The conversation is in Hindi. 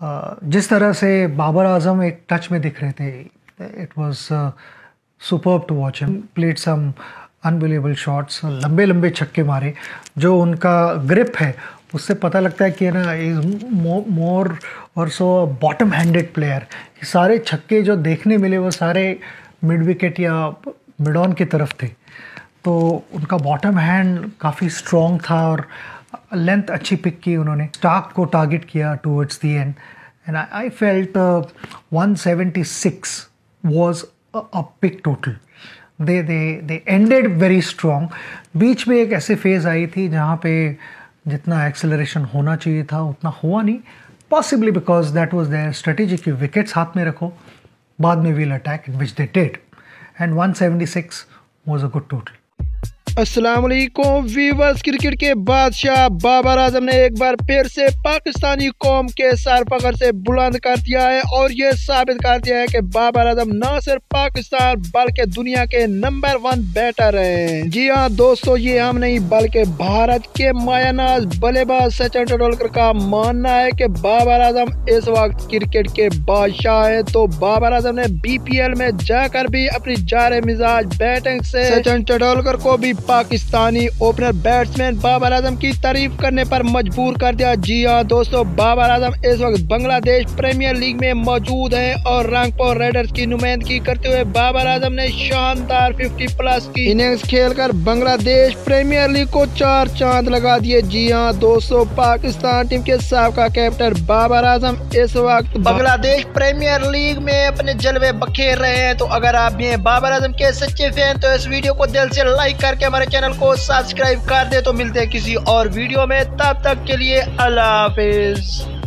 जिस तरह से बाबर आज़म एक टच में दिख रहे थे it was super to watch him played some unbelievable shots लंबे लंबे छक्के मारे, जो उनका ग्रिप है, उससे पता लगता है कि ना इज़ मोर और सो बॉटम हैंडेड प्लेयर सारे छक्के जो देखने मिले, वो सारे मिड विकेट या मिड ऑन की तरफ़ थे। तो उनका बॉटम हैंड काफ़ी स्ट्रॉन्ग था और लेंथ अच्छी पिक की उन्होंने स्टाक को टारगेट किया towards the end and I felt one seventy six was a pick total they they they ended very strong बीच में एक ऐसे फ़ेज़ आई थी जहाँ पे जितना एक्सेलरेशन होना चाहिए था, उतना हुआ नहीं। Possibly because that was their strategy की विकेट्स हाथ में रखो, बाद में we'll attack in which they dead end 176 was a good total. अस्सलाम वालेकुम वीवर्स क्रिकेट के बादशाह बाबर आज़म ने एक बार फिर से पाकिस्तानी कौम के सर पकड़ से बुलंद कर दिया है और ये साबित कर दिया है कि बाबर आज़म न सिर्फ़ पाकिस्तान, बल्कि दुनिया के नंबर वन बैटर हैं। जी हाँ दोस्तों, ये हम नहीं, बल्कि भारत के मायानाज बल्लेबाज सचिन तेंदुलकर का मानना है कि बाबर आज़म इस वक्त क्रिकेट के बादशाह है। तो बाबर आज़म ने बीपीएल में जाकर भी अपनी जार मिजाज बैटिंग से सचिन तेंदुलकर को भी पाकिस्तानी ओपनर बैट्समैन बाबर आज़म की तारीफ़ करने पर मजबूर कर दिया जी हाँ दोस्तों, बाबर आज़म इस वक्त बांग्लादेश प्रीमियर लीग में मौजूद हैं और रंगपुर राइडर्स की नुमाइंदगी करते हुए बाबर आज़म ने शानदार 50 प्लस की इनिंग्स खेलकर बांग्लादेश प्रीमियर लीग को चार चाँद लगा दिए। जी हाँ दोस्तों, पाकिस्तान टीम के सबका कैप्टन बाबर आज़म इस वक्त बांग्लादेश प्रीमियर लीग में अपने जलवे बखेर रहे हैं। तो अगर आप भी बाबर आज़म के सच्चे फ़ैन तो इस वीडियो को दिल से लाइक करके हमारे चैनल को सब्सक्राइब कर दे तो मिलते हैं किसी और वीडियो में। तब तक के लिए अल्लाह हाफिज।